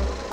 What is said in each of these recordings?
you.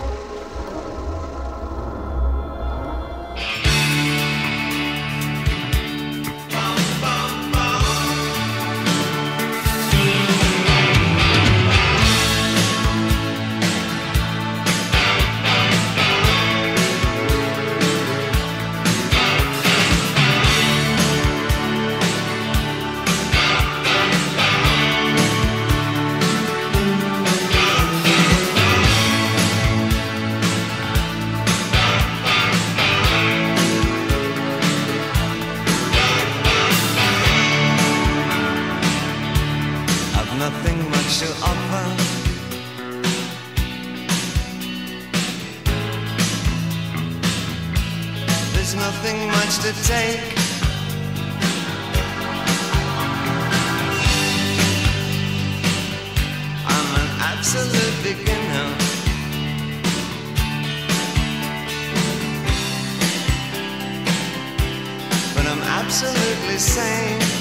nothing much to offer. There's nothing much to take. I'm an absolute beginner. But I'm absolutely sane.